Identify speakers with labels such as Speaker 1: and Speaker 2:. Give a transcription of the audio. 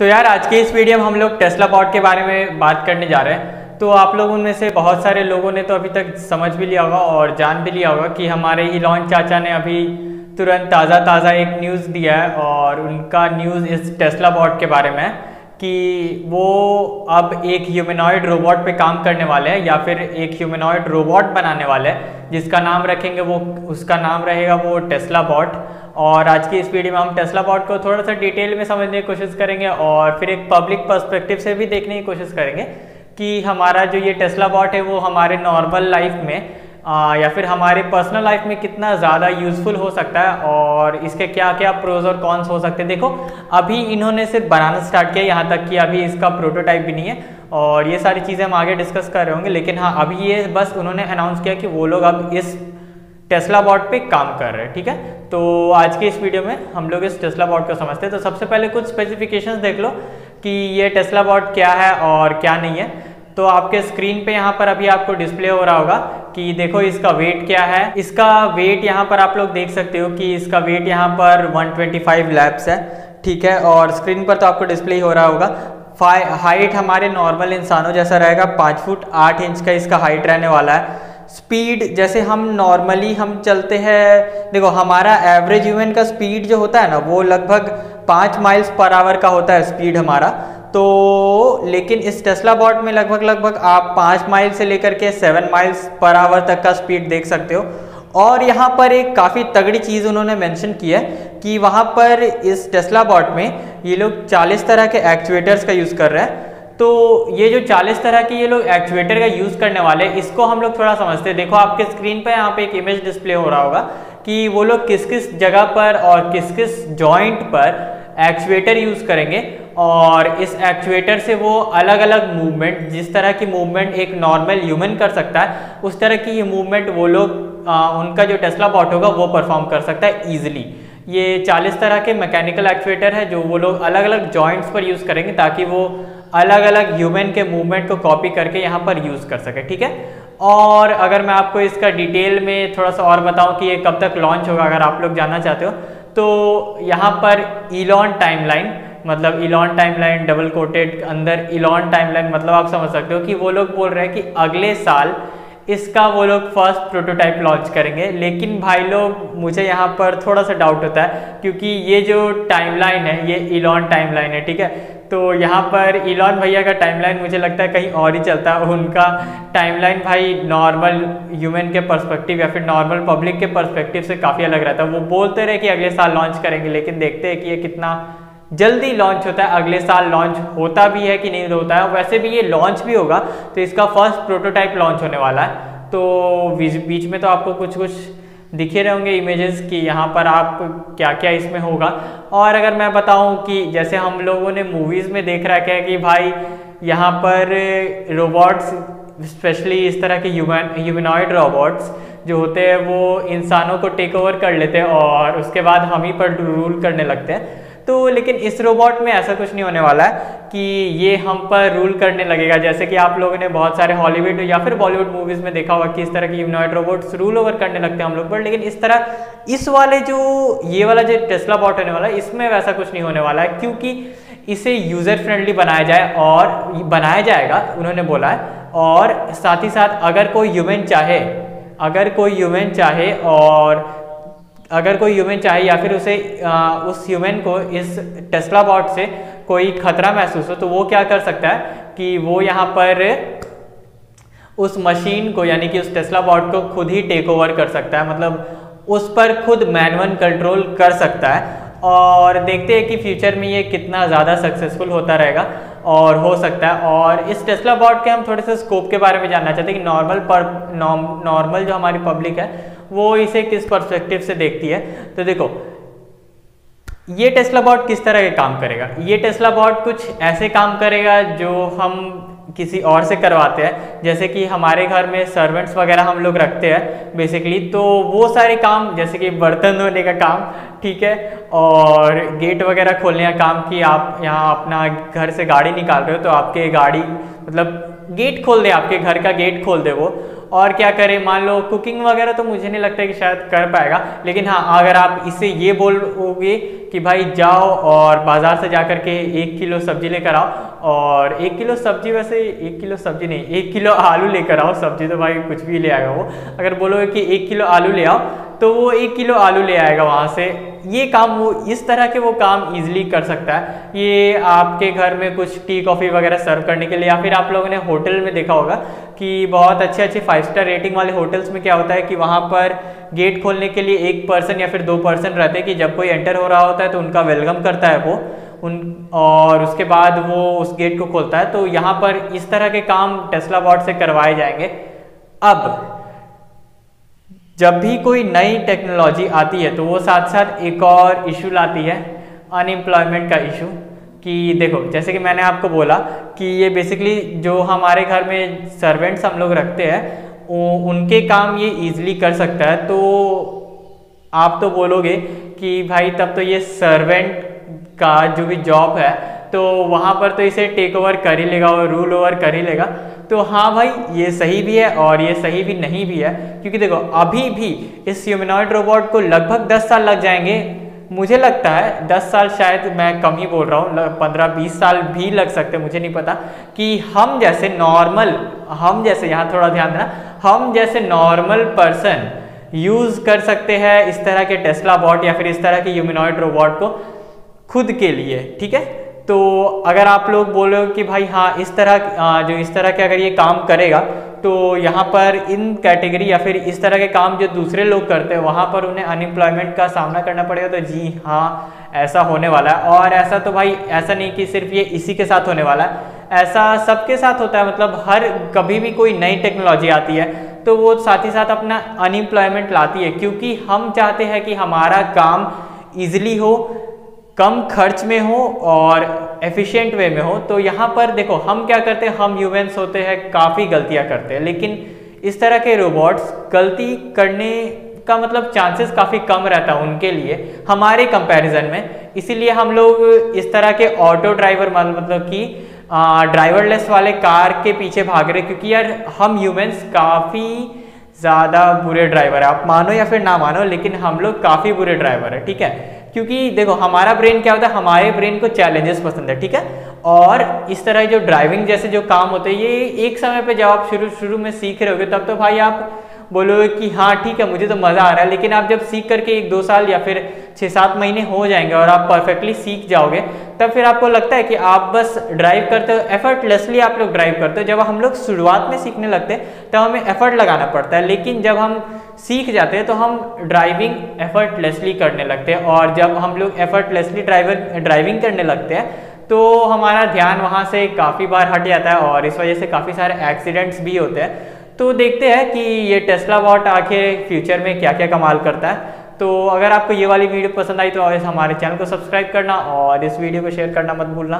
Speaker 1: तो यार, आज के इस वीडियो में हम लोग टेस्ला बॉट के बारे में बात करने जा रहे हैं। तो आप लोगों में से बहुत सारे लोगों ने तो अभी तक समझ भी लिया होगा और जान भी लिया होगा कि हमारे ही लॉन्च चाचा ने अभी तुरंत ताज़ा ताज़ा एक न्यूज़ दिया है और उनका न्यूज़ इस टेस्ला बॉट के बारे में कि वो अब एक ह्यूमनॉइड रोबोट पे काम करने वाले हैं या फिर एक ह्यूमनॉइड रोबोट बनाने वाले हैं, जिसका नाम रखेंगे वो, उसका नाम रहेगा वो टेस्ला बॉट और आज की इस वीडियो में हम टेस्ला बॉट को थोड़ा सा डिटेल में समझने की कोशिश करेंगे और फिर एक पब्लिक पर्सपेक्टिव से भी देखने की कोशिश करेंगे कि हमारा जो ये टेस्ला बॉट है वो हमारे नॉर्मल लाइफ में आ, या फिर हमारे पर्सनल लाइफ में कितना ज़्यादा यूज़फुल हो सकता है और इसके क्या क्या प्रोज और कॉन्स हो सकते हैं। देखो अभी इन्होंने सिर्फ़ बनाना स्टार्ट किया यहाँ तक कि अभी इसका प्रोटोटाइप भी नहीं है और ये सारी चीज़ें हम आगे डिस्कस कर रहे होंगे लेकिन हाँ अभी ये बस उन्होंने अनाउंस किया कि वो लोग अब इस टेस्ला बॉट पे काम कर रहे हैं, ठीक है? तो आज के इस वीडियो में हम लोग इस टेस्ला बॉट को समझते हैं। तो सबसे पहले कुछ स्पेसिफिकेशंस देख लो कि ये टेस्ला बॉट क्या है और क्या नहीं है। तो आपके स्क्रीन पे यहाँ पर अभी आपको डिस्प्ले हो रहा होगा कि देखो इसका वेट क्या है। इसका वेट यहाँ पर आप लोग देख सकते हो कि इसका वेट यहाँ पर 125 लैब्स है, ठीक है? और स्क्रीन पर तो आपको डिस्प्ले हो रहा होगा। हाइट हमारे नॉर्मल इंसानों जैसा रहेगा। पाँच फुट आठ इंच का इसका हाइट रहने वाला है। स्पीड जैसे हम नॉर्मली हम चलते हैं, देखो हमारा एवरेज ह्यूमन का स्पीड जो होता है ना, वो लगभग पाँच माइल्स पर आवर का होता है स्पीड हमारा। तो लेकिन इस टेस्ला बॉट में लगभग लगभग आप पाँच माइल से लेकर के सेवन माइल्स पर आवर तक का स्पीड देख सकते हो। और यहाँ पर एक काफ़ी तगड़ी चीज़ उन्होंने मेंशन की है कि वहाँ पर इस टेस्ला बॉट में ये लोग 40 तरह के एक्चुएटर्स का यूज़ कर रहे हैं। तो ये जो 40 तरह के ये लोग एक्चुएटर का यूज़ करने वाले, इसको हम लोग थोड़ा समझते हैं। देखो, आपके स्क्रीन पर यहाँ पे एक इमेज डिस्प्ले हो रहा होगा कि वो लोग किस किस जगह पर और किस किस जॉइंट पर एक्चुएटर यूज़ करेंगे और इस एक्चुएटर से वो अलग अलग मूवमेंट जिस तरह की मूवमेंट एक नॉर्मल ह्यूमन कर सकता है, उस तरह की ये मूवमेंट वो लोग उनका जो टेस्ला बॉट होगा, वो परफॉर्म कर सकता है ईजिली ये 40 तरह के मैकेनिकल एक्चुएटर है जो वो लोग अलग अलग जॉइंट्स पर यूज़ करेंगे ताकि वो अलग अलग ह्यूमन के मूवमेंट को कॉपी करके यहाँ पर यूज़ कर सके, ठीक है? और अगर मैं आपको इसका डिटेल में थोड़ा सा और बताऊँ कि ये कब तक लॉन्च होगा, अगर आप लोग जानना चाहते हो तो यहाँ पर इलॉन टाइमलाइन मतलब इलॉन टाइमलाइन डबल कोटेड अंदर इलॉन टाइमलाइन मतलब आप समझ सकते हो कि वो लोग बोल रहे हैं कि अगले साल इसका वो लोग फ़र्स्ट प्रोटोटाइप लॉन्च करेंगे। लेकिन भाई लोग, मुझे यहाँ पर थोड़ा सा डाउट होता है, क्योंकि ये जो टाइमलाइन है, ये इलॉन टाइमलाइन है, ठीक है? तो यहाँ पर इलॉन भैया का टाइमलाइन मुझे लगता है कहीं और ही चलता है। उनका टाइमलाइन भाई नॉर्मल ह्यूमन के पर्सपेक्टिव या फिर नॉर्मल पब्लिक के पर्सपेक्टिव से काफ़ी अलग रहता है। वो बोलते रहे कि अगले साल लॉन्च करेंगे, लेकिन देखते हैं कि ये कितना जल्दी लॉन्च होता है। अगले साल लॉन्च होता भी है कि नहीं होता है। वैसे भी ये लॉन्च भी होगा तो इसका फ़र्स्ट प्रोटोटाइप लॉन्च होने वाला है। तो बीच में तो आपको कुछ कुछ दिखे रहे होंगे इमेजेस कि यहाँ पर आप क्या क्या इसमें होगा। और अगर मैं बताऊँ कि जैसे हम लोगों ने मूवीज़ में देख रखा है कि भाई यहाँ पर रोबोट्स स्पेशली इस तरह के ह्यूमन ह्यूमनॉइड रोबोट्स जो होते हैं, वो इंसानों को टेक ओवर कर लेते हैं और उसके बाद हम ही पर रूल करने लगते हैं। तो लेकिन इस रोबोट में ऐसा कुछ नहीं होने वाला है कि ये हम पर रूल करने लगेगा। जैसे कि आप लोगों ने बहुत सारे हॉलीवुड या फिर बॉलीवुड मूवीज़ में देखा होगा कि इस तरह के यूनाइट रोबोट्स रूल ओवर करने लगते हैं हम लोग पर। लेकिन इस तरह इस वाले जो ये वाला जो टेस्ला बॉट होने वाला है, इसमें वैसा कुछ नहीं होने वाला है क्योंकि इसे यूज़र फ्रेंडली बनाया जाए और बनाया जाएगा, उन्होंने बोला है। और साथ ही साथ अगर कोई ह्यूमन चाहे, अगर कोई ह्यूमन चाहे और अगर कोई ह्यूमन चाहे या फिर उसे आ, उस ह्यूमन को इस टेस्ला बॉट से कोई खतरा महसूस हो तो वो क्या कर सकता है कि वो यहाँ पर उस मशीन को यानी कि उस टेस्ला बॉट को खुद ही टेक ओवर कर सकता है। मतलब उस पर खुद मैनुअल कंट्रोल कर सकता है और देखते हैं कि फ्यूचर में ये कितना ज़्यादा सक्सेसफुल होता रहेगा और हो सकता है। और इस टेस्ला बॉट के हम थोड़े से स्कोप के बारे में जानना चाहते हैं कि नॉर्मल पर नॉर्मल जो हमारी पब्लिक है वो इसे किस परस्पेक्टिव से देखती है? तो देखो, ये टेस्ला बॉट किस तरह के काम करेगा? ये टेस्ला बॉट कुछ ऐसे काम करेगा जो हम किसी और से करवाते हैं। जैसे कि हमारे घर में सर्वेंट्स वगैरह हम लोग रखते हैं बेसिकली तो वो सारे काम, जैसे कि बर्तन धोने का काम, ठीक है, और गेट वगैरह खोलने का काम कि आप यहाँ अपना घर से गाड़ी निकाल रहे हो तो आपके गाड़ी मतलब गेट खोल दे, आपके घर का गेट खोल दे वो। और क्या करें? मान लो कुकिंग वगैरह तो मुझे नहीं लगता कि शायद कर पाएगा। लेकिन हाँ अगर आप इसे ये बोलोगे कि भाई जाओ और बाज़ार से जा कर के एक किलो सब्ज़ी लेकर आओ। और एक किलो सब्ज़ी वैसे एक किलो सब्ज़ी नहीं, एक किलो आलू लेकर आओ। सब्ज़ी तो भाई कुछ भी ले आएगा वो। अगर बोलोगे कि एक किलो आलू ले आओ तो वो एक किलो आलू ले आएगा वहाँ से। ये काम वो, इस तरह के वो काम इजीली कर सकता है। ये आपके घर में कुछ टी कॉफ़ी वगैरह सर्व करने के लिए, या फिर आप लोगों ने होटल में देखा होगा कि बहुत अच्छे अच्छे फाइव स्टार रेटिंग वाले होटल्स में क्या होता है कि वहाँ पर गेट खोलने के लिए एक पर्सन या फिर दो पर्सन रहते हैं कि जब कोई एंटर हो रहा होता है तो उनका वेलकम करता है वो। उन, और उसके बाद वो उस गेट को खोलता है। तो यहाँ पर इस तरह के काम टेस्ला बॉट से करवाए जाएँगे। अब, जब भी कोई नई टेक्नोलॉजी आती है तो वो साथ साथ एक और इशू लाती है। अनएम्प्लॉयमेंट का इशू कि देखो, जैसे कि मैंने आपको बोला कि ये बेसिकली जो हमारे घर में सर्वेंट्स हम लोग रखते हैं उनके काम ये इजीली कर सकता है। तो आप तो बोलोगे कि भाई तब तो ये सर्वेंट का जो भी जॉब है तो वहाँ पर तो इसे टेक ओवर कर ही लेगा और रूल ओवर कर ही लेगा। तो हाँ भाई, ये सही भी है और ये सही भी नहीं भी है, क्योंकि देखो, अभी भी इस ह्यूमनॉइड रोबोट को लगभग 10 साल लग जाएँगे। मुझे लगता है 10 साल शायद मैं कम ही बोल रहा हूँ पंद्रह बीस साल भी लग सकते हैं, मुझे नहीं पता। कि हम जैसे नॉर्मल हम जैसे, यहाँ थोड़ा ध्यान देना, हम जैसे नॉर्मल पर्सन यूज़ कर सकते हैं इस तरह के टेस्ला बॉट या फिर इस तरह के ह्यूमनॉइड रोबोट को खुद के लिए, ठीक है? तो अगर आप लोग बोलो कि भाई हाँ इस तरह जो इस तरह के अगर ये काम करेगा तो यहाँ पर इन कैटेगरी या फिर इस तरह के काम जो दूसरे लोग करते हैं, वहाँ पर उन्हें अनएम्प्लॉयमेंट का सामना करना पड़ेगा तो जी हाँ ऐसा होने वाला है। और ऐसा तो भाई, ऐसा नहीं कि सिर्फ़ ये इसी के साथ होने वाला है। ऐसा सबके साथ होता है मतलब हर कभी भी कोई नई टेक्नोलॉजी आती है तो वो साथ ही साथ अपना अनएम्प्लॉयमेंट लाती है, क्योंकि हम चाहते हैं कि हमारा काम ईजिली हो, कम खर्च में हो और एफिशिएंट वे में हो। तो यहाँ पर देखो, हम क्या करते हैं, हम ह्यूमंस होते हैं, काफ़ी गलतियाँ करते हैं। लेकिन इस तरह के रोबोट्स गलती करने का मतलब चांसेस काफ़ी कम रहता है उनके लिए, हमारे कंपैरिजन में। इसीलिए हम लोग इस तरह के ऑटो ड्राइवर मतलब कि ड्राइवरलेस वाले कार के पीछे भाग रहे क्योंकि यार हम ह्यूमंस काफ़ी ज़्यादा बुरे ड्राइवर है। आप मानो या फिर ना मानो, लेकिन हम लोग काफ़ी बुरे ड्राइवर है, ठीक है? क्योंकि देखो, हमारा ब्रेन क्या होता है? हमारे ब्रेन को चैलेंजेस पसंद है, ठीक है? और इस तरह जो ड्राइविंग जैसे जो काम होते हैं, ये एक समय पे जब आप शुरू शुरू में सीख रहे होगे, तब तो भाई आप बोलोगे कि हाँ ठीक है, मुझे तो मज़ा आ रहा है, लेकिन आप जब सीख करके एक दो साल या फिर छः सात महीने हो जाएँगे और आप परफेक्टली सीख जाओगे, तब फिर आपको लगता है कि आप बस ड्राइव करते हो एफर्टलेसली आप लोग ड्राइव करते हो। जब हम लोग शुरुआत में सीखने लगते हैं, तब हमें एफर्ट लगाना पड़ता है, लेकिन जब हम सीख जाते हैं तो हम ड्राइविंग एफर्टलेसली करने लगते हैं और जब हम लोग एफर्टलेसली ड्राइवर ड्राइविंग करने लगते हैं तो हमारा ध्यान वहाँ से काफ़ी बार हट जाता है और इस वजह से काफ़ी सारे एक्सीडेंट्स भी होते हैं। तो देखते हैं कि ये टेस्ला वॉट आखिर फ्यूचर में क्या क्या कमाल करता है। तो अगर आपको ये वाली वीडियो पसंद आई तो हमारे चैनल को सब्सक्राइब करना और इस वीडियो को शेयर करना मत भूलना।